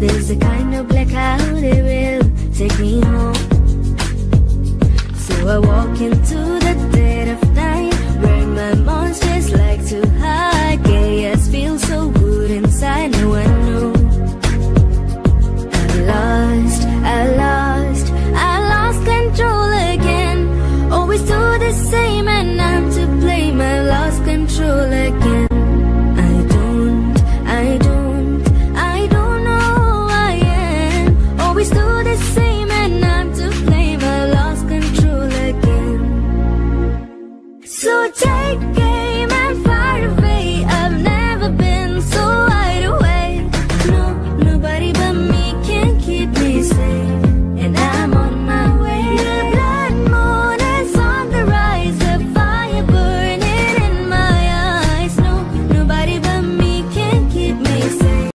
There's a kind of blackout, it will take me